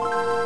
The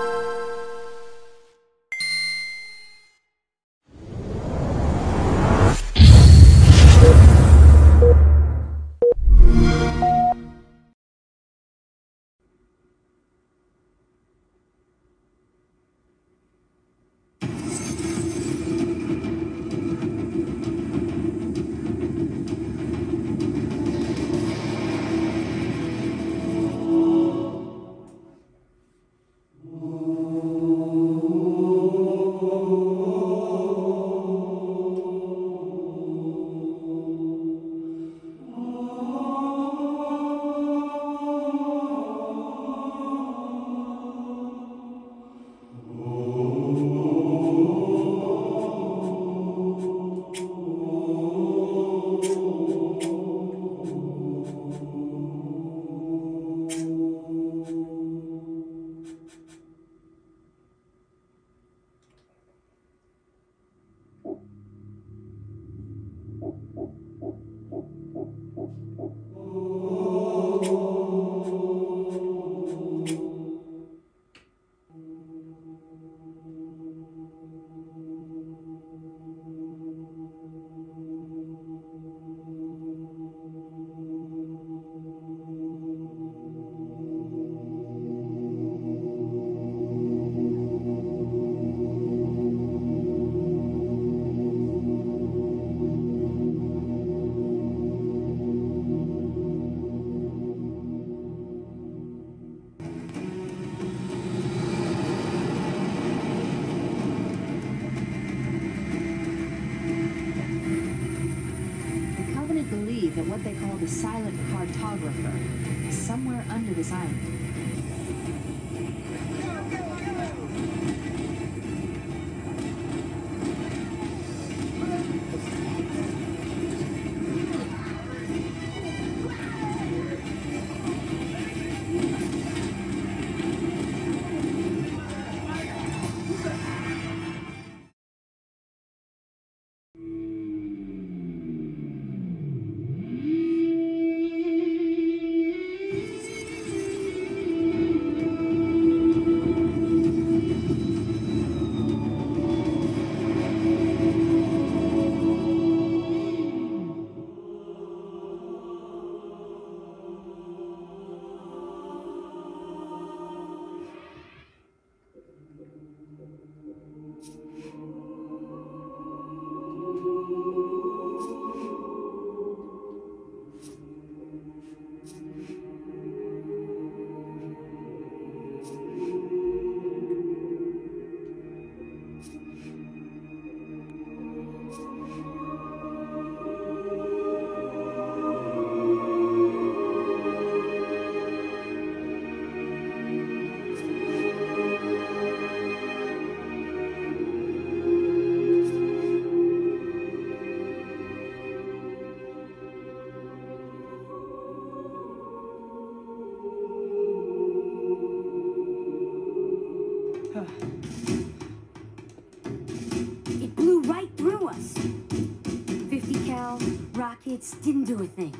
rockets didn't do a thing.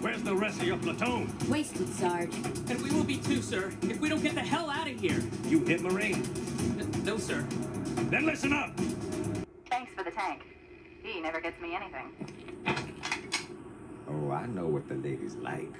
Where's the rest of your platoon? Wasted, Sarge. And we will be too, sir, if we don't get the hell out of here. You hit Marine? N- no, sir. Then listen up! Thanks for the tank. He never gets me anything. Oh, I know what the ladies like.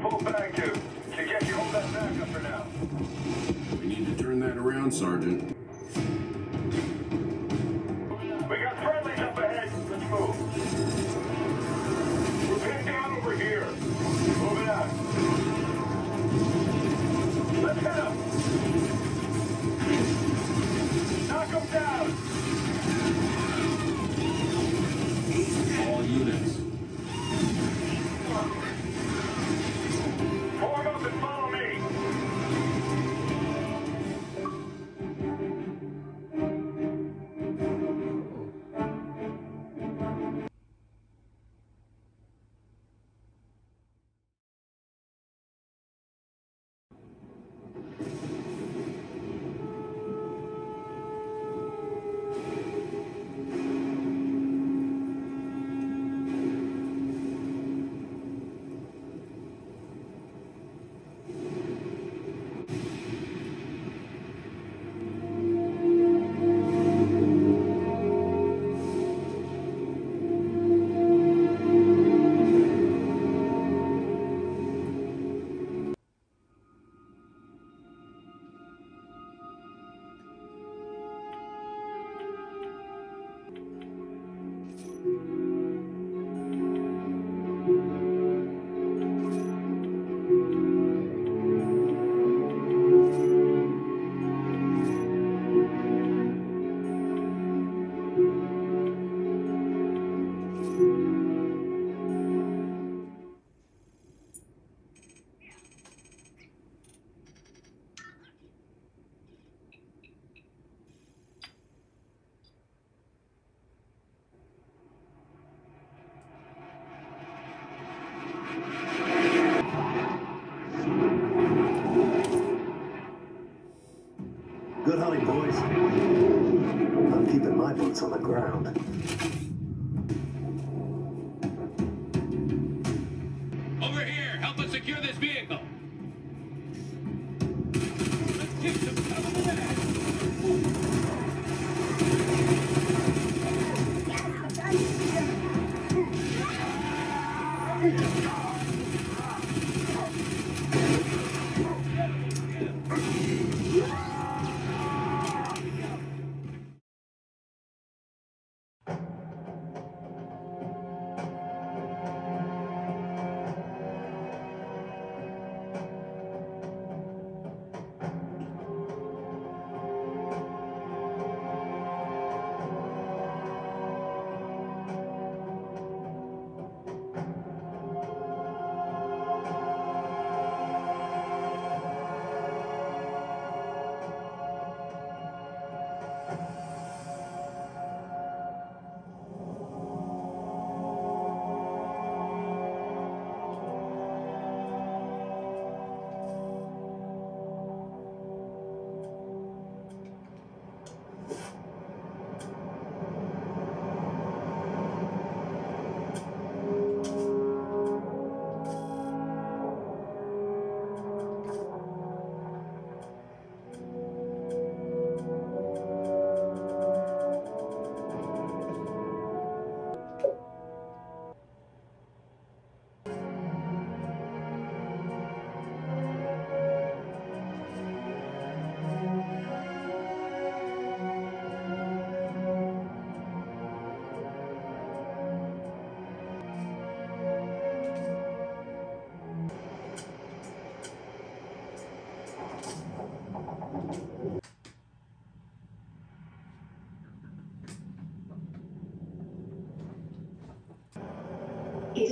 pull back to. Hold that back up for now. We need to turn that around, Sergeant.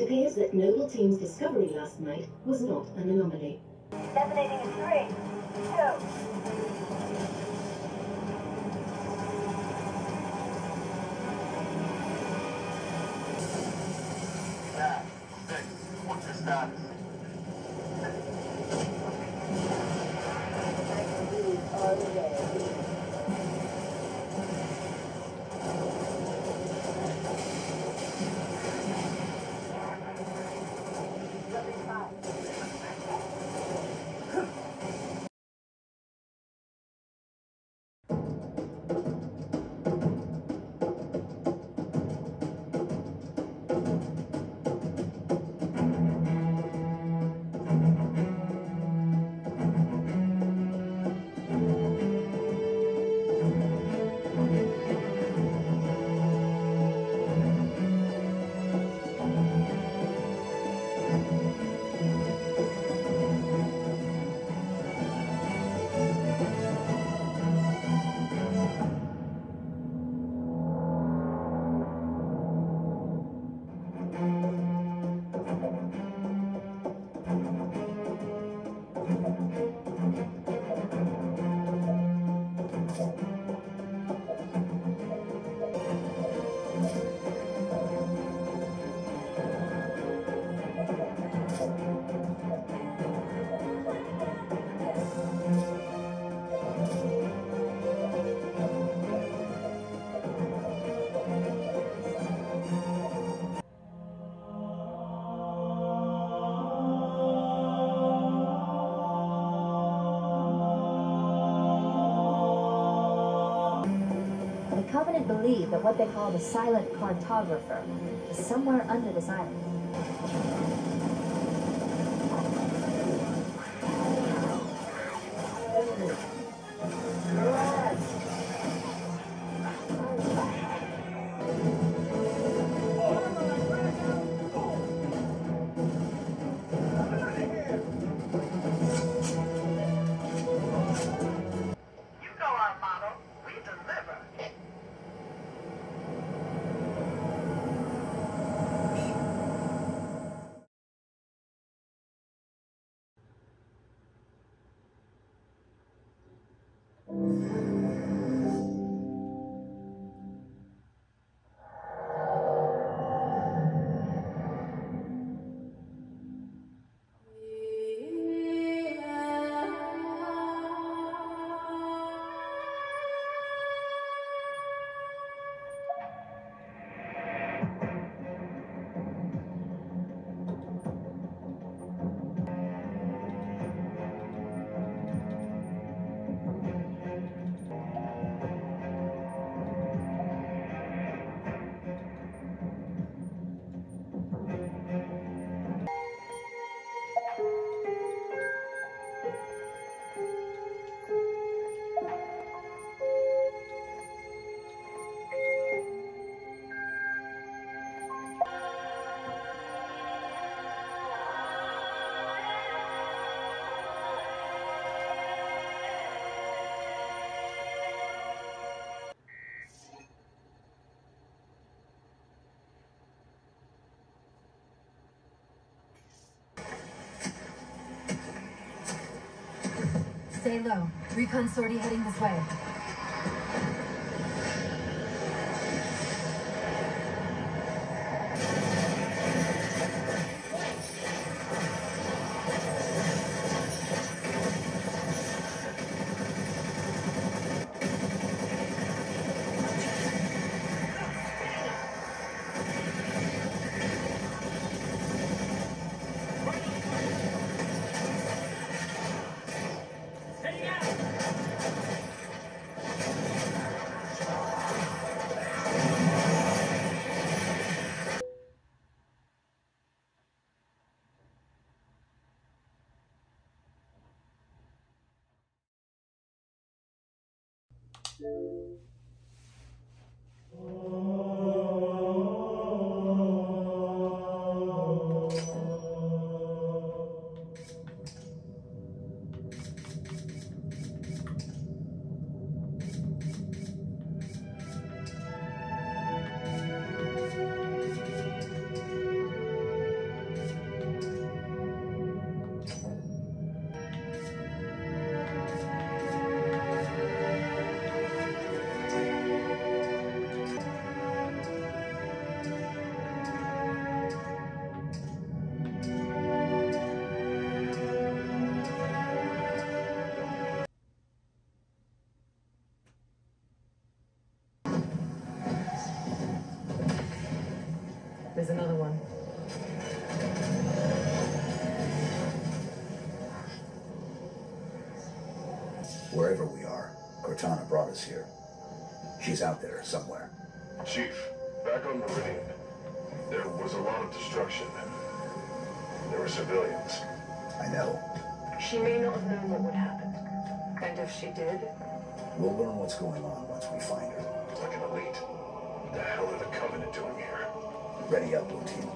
appears that Noble Team's discovery last night was not an anomaly. Detonating in three, two, believe that what they call the silent cartographer is somewhere under this island. Stay low. Recon sortie heading this way. Known what would happen. And if she did, We'll learn what's going on once we find her. Like an elite. What the hell are the Covenant doing here? Ready up, Blue Team.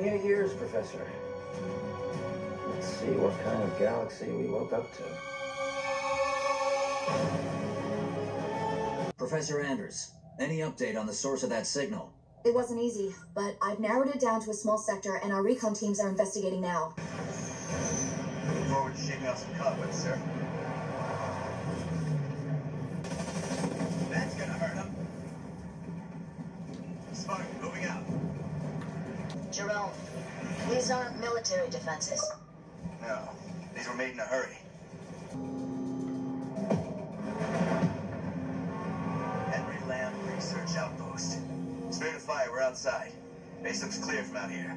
28 years, Professor. Let's see what kind of galaxy we woke up to. Professor Anders, any update on the source of that signal? It wasn't easy, but I've narrowed it down to a small sector, and our recon teams are investigating now. Looking forward to shaving off some cobwebs, sir. Defenses. No, these were made in a hurry. Henry Lamb Research Outpost. Spirit of Fire, we're outside. Base looks clear from out here.